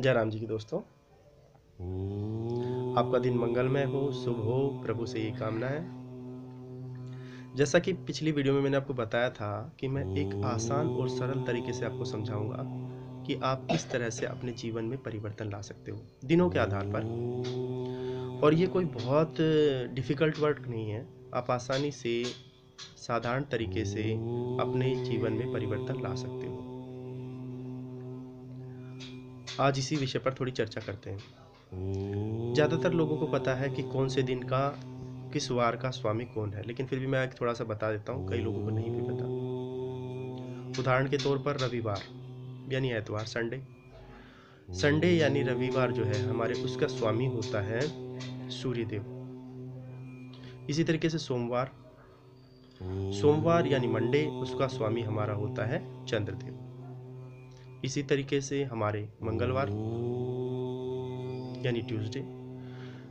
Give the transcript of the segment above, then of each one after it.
जय राम जी की दोस्तों। आपका दिन मंगलमय हो शुभ हो प्रभु से ये कामना है जैसा कि पिछली वीडियो में मैंने आपको बताया था कि मैं एक आसान और सरल तरीके से आपको समझाऊँगा कि आप किस तरह से अपने जीवन में परिवर्तन ला सकते हो दिनों के आधार पर। और ये कोई बहुत डिफ़िकल्ट वर्क नहीं है। आप आसानी से साधारण तरीके से अपने जीवन में परिवर्तन ला सकते हो। आज इसी विषय पर थोड़ी चर्चा करते हैं। ज़्यादातर लोगों को पता है कि कौन से दिन का किस वार का स्वामी कौन है लेकिन फिर भी मैं थोड़ा सा बता देता हूँ कई लोगों को नहीं भी पता। उदाहरण के तौर पर रविवार यानी एतवार संडे। संडे यानी रविवार जो है हमारे उसका स्वामी होता है सूर्यदेव। इसी तरीके से सोमवार। सोमवार यानी मंडे उसका स्वामी हमारा होता है चंद्रदेव। इसी तरीके से हमारे मंगलवार, यानी ट्यूसडे।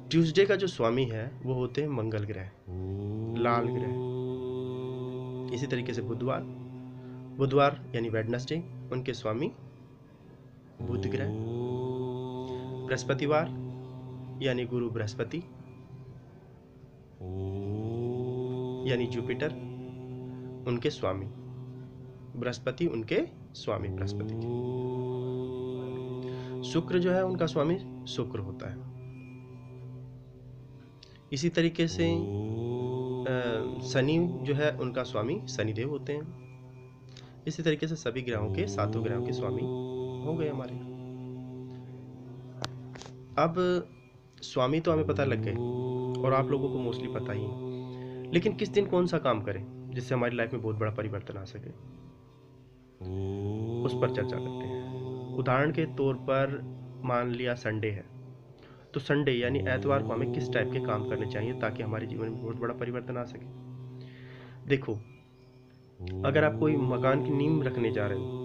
ट्यूसडे का जो स्वामी है, वो होते हैं मंगल ग्रह, लाल ग्रह। इसी तरीके से बुधवार बुधवार, यानी वेडनेसडे, उनके स्वामी बुध ग्रह। बृहस्पतिवार, यानी गुरु बृहस्पति, यानी जुपिटर, उनके स्वामी। बृहस्पति उनके स्वामी बृहस्पति शुक्र जो है, उनका स्वामी शुक्र होता है। इसी तरीके से शनि जो है, उनका स्वामी शनिदेव होते हैं। इसी तरीके से सभी ग्रहों के, सातों ग्रहों के स्वामी हो गए हमारे। अब, स्वामी तो हमें पता लग गए, और आप लोगों को मोस्टली पता ही है। लेकिन किस दिन कौन सा काम करें, जिससे हमारी लाइफ में बहुत बड़ा परिवर्तन आ सके? उस पर चर्चा करते हैं। उदाहरण के तौर पर मान लिया संडे है। तो संडे यानी एतवार को हमें किस टाइप के काम करने चाहिए ताकि हमारे जीवन में बहुत बड़ा परिवर्तन आ सके? देखो, अगर आप कोई मकान की नींव रखने जा रहे हो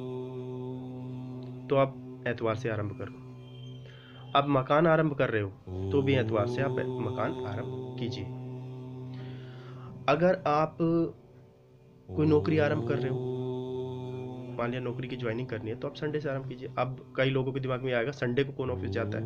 तो आप एतवार से आरंभ करो। आप मकान आरंभ कर रहे हो तो भी एतवार से आप मकान आरंभ कीजिए। अगर आप कोई नौकरी आरंभ कर रहे हो मान लिया नौकरी की ज्वाइनिंग करनी है तो आप संडे से आरंभ कीजिए। अब कई लोगों के दिमाग में आएगा संडे को कौन ऑफ़िस जाता है?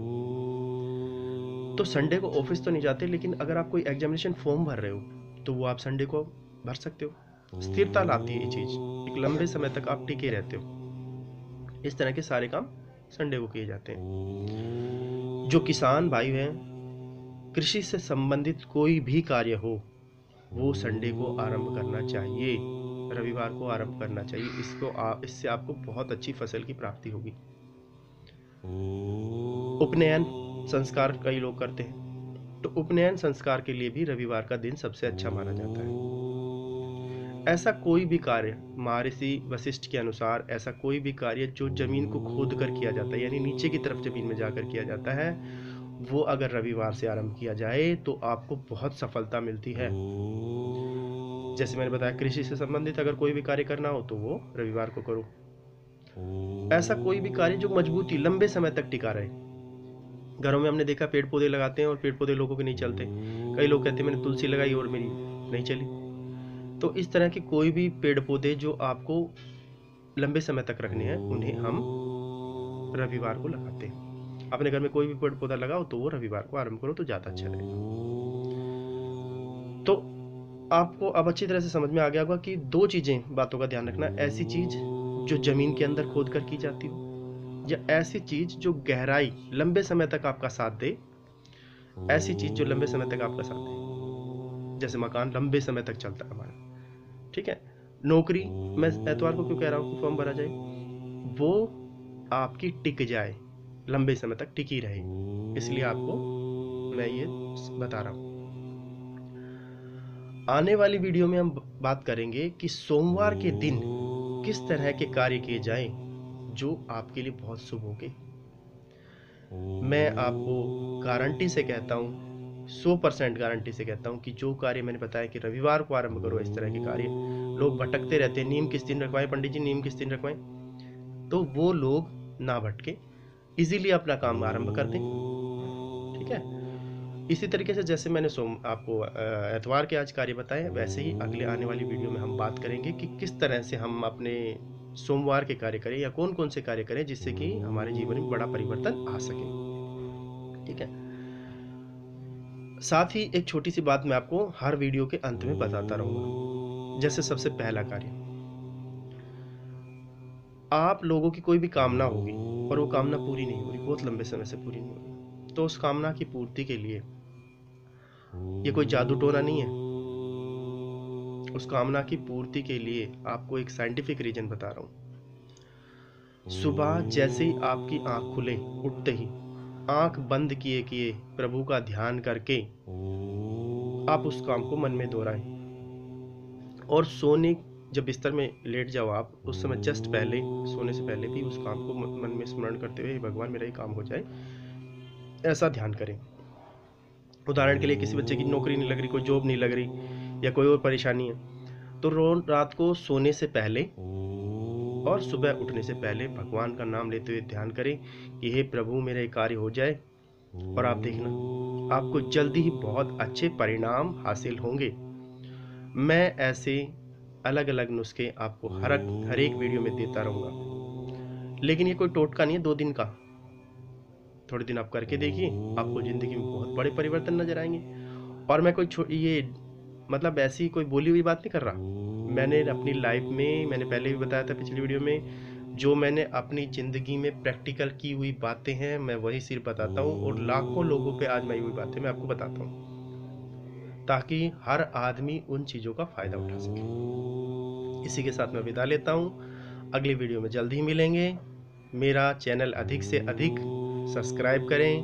तो संडे को ऑफ़िस तो नहीं जाते लेकिन अगर आप कोई एग्जामिनेशन फॉर्म भर रहे हो तो वो आप संडे को भर सकते हो। स्थिरता लाती है ये चीज़। एक लंबे समय तक आप टिके रहते हो। इस तरह के सारे काम संडे को किए जाते हैं। जो किसान भाई हैं कृषि से संबंधित कोई भी कार्य हो वो संडे को आरंभ करना चाहिए। रविवार को आरंभ करना चाहिए। इसको आ, इससे आपको बहुत अच्छी फ़सल की प्राप्ति होगी। उपनयन संस्कार कई लोग करते हैं। तो उपनयन संस्कार के लिए भी रविवार का दिन सबसे अच्छा माना जाता है। ऐसा कोई भी कार्य महर्षि वशिष्ठ के अनुसार ऐसा कोई भी कार्य जो ज़मीन को खोद कर किया जाता है यानी नीचे की तरफ़ ज़मीन में जाकर किया जाता है वो अगर रविवार से आरंभ किया जाए तो आपको बहुत सफलता मिलती है। जैसे मैंने बताया, कृषि से संबंधित अगर कोई भी कार्य करना हो तो वो रविवार को करो। ऐसा कोई भी कार्य जो मजबूती लंबे समय तक टिका रहे। घरों में हमने देखा पेड़ पौधे लगाते हैं और पेड़ पौधे लोगों के नहीं चलते। कई लोग कहते हैं, मैंने तुलसी लगाई और मेरी नहीं चली। तो इस तरह के कोई भी पेड़ पौधे जो आपको लंबे समय तक रखने हैं, उन्हें हम रविवार को लगाते हैं। अपने घर में कोई भी पेड़ पौधा लगाओ तो वो रविवार को आरंभ करो तो ज़्यादा अच्छा रहेगा। आपको अब अच्छी तरह से समझ में आ गया होगा कि दो चीज़ें बातों का ध्यान रखना, ऐसी चीज़ जो ज़मीन के अंदर खोद कर की जाती हो, या ऐसी चीज़ जो गहराई, लंबे समय तक आपका साथ दे, ऐसी चीज़ जो लंबे समय तक आपका साथ दे। जैसे मकान लंबे समय तक चलता है हमारा। ठीक है? नौकरी, मैं एतवार को क्यों कह रहा हूँ कि फॉर्म भरा जाए? वो आपकी टिक जाए, लंबे समय तक टिकी रहे। इसलिए आपको मैं ये बता रहा हूँ। आने वाली वीडियो में हम बात करेंगे कि सोमवार के दिन किस तरह के कार्य किए जाएँ, जो आपके लिए बहुत शुभ होंगे। मैं आपको गारंटी से कहता हूँ, सौ परसेंट गारंटी से कहता हूँ कि जो कार्य मैंने बताया कि रविवार को आरंभ करो, इस तरह के कार्य। लोग भटकते रहते हैं, नीम किस दिन रखवाएँ, पंडित जी, नीम किस दिन रखवाएँ। तो वो लोग ना भटके, इजीली अपना काम आरंभ कर दें। ठीक है? इसी तरीके से जैसे मैंने सोम, आपको एतवार के आज कार्य बताए, वैसे ही अगले आने वाली वीडियो में हम बात करेंगे कि किस तरह से हम अपने सोमवार के कार्य करें या कौन कौन से कार्य करें जिससे कि हमारे जीवन में बड़ा परिवर्तन आ सके। ठीक है? साथ ही एक छोटी सी बात मैं आपको हर वीडियो के अंत में बताता रहूँगा। जैसे सबसे पहला कार्य। आप लोगों की कोई भी कामना होगी और वो कामना पूरी नहीं हो रही, बहुत लंबे समय से पूरी नहीं हो रही तो उस कामना की पूर्ति के लिए ये कोई जादू टोना नहीं है। उस कामना की पूर्ति के लिए आपको एक साइंटिफिक रीजन बता रहा हूँ। सुबह जैसे ही आपकी आँख खुले, उठते ही आँख बंद किए किए प्रभु का ध्यान करके आप उस काम को मन में दोहराएँ। और सोने, जब बिस्तर में लेट जाओ आप, उस समय जस्ट पहले, सोने से पहले भी उस काम को मन में स्मरण करते हुए भगवान मेरा ये काम हो जाए, ऐसा ध्यान करें। उदाहरण के लिए किसी बच्चे की नौकरी नहीं लग रही, कोई जॉब नहीं लग रही, या कोई और परेशानी है तो रो रात को सोने से पहले और सुबह उठने से पहले भगवान का नाम लेते हुए ध्यान करें कि हे प्रभु, मेरा कार्य हो जाए और आप देखना, आपको जल्दी ही बहुत अच्छे परिणाम हासिल होंगे। मैं ऐसे अलग अलग नुस्खे आपको हर हर एक वीडियो में देता रहूँगा। लेकिन ये कोई टोटका नहीं है, दो दिन का। थोड़े दिन आप करके देखिए, आपको ज़िंदगी में बहुत बड़े परिवर्तन नज़र आएँगे। और मैं कोई ये मतलब ऐसी कोई बोली हुई बात नहीं कर रहा। मैंने अपनी लाइफ में, मैंने पहले भी बताया था पिछली वीडियो में, जो मैंने अपनी ज़िंदगी में प्रैक्टिकल की हुई बातें हैं, मैं वही सिर्फ़ बताता हूँ और लाखों लोगों पे आज मैं हुई बातें मैं आपको बताता हूँ। ताकि हर आदमी उन चीज़ों का फ़ायदा उठा सके। इसी के साथ मैं विदा लेता हूँ। अगली वीडियो में जल्द ही मिलेंगे। मेरा चैनल अधिक से अधिक सब्सक्राइब करें,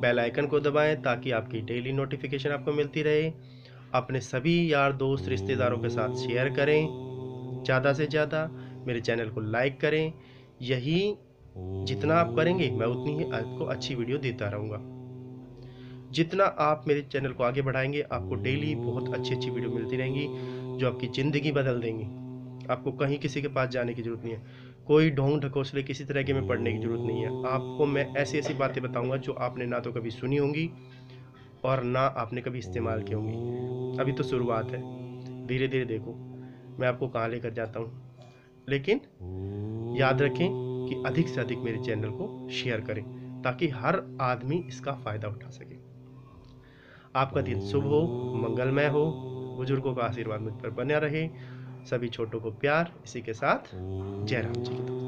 बेल आइकन को दबाएँ ताकि आपकी डेली नोटिफिकेशन आपको मिलती रहे। अपने सभी यार दोस्त, रिश्तेदारों के साथ शेयर करें। ज़्यादा से ज़्यादा मेरे चैनल को लाइक करें। यही जितना आप करेंगे, मैं उतनी ही आपको अच्छी वीडियो देता रहूँगा। जितना आप मेरे चैनल को आगे बढ़ाएँगे, आपको डेली बहुत अच्छी अच्छी वीडियो मिलती रहेंगी, जो आपकी ज़िंदगी बदल देंगी। आपको कहीं किसी के पास जाने की ज़रूरत नहीं है। कोई ढोंग ढकोसले किसी तरह के में पढ़ने की ज़रूरत नहीं है। आपको मैं ऐसी ऐसी बातें बताऊँगा जो आपने ना तो कभी सुनी होंगी और ना आपने कभी इस्तेमाल की होंगी। अभी तो शुरुआत है। धीरे धीरे देखो मैं आपको कहाँ लेकर जाता हूँ। लेकिन याद रखें कि अधिक से अधिक मेरे चैनल को शेयर करें ताकि हर आदमी इसका फ़ायदा उठा सके। आपका दिन शुभ हो मंगलमय हो बुज़ुर्गों का आशीर्वाद मुझ पर बना रहे सभी छोटों को प्यार इसी के साथ जय राम जी